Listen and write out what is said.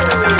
Hallelujah.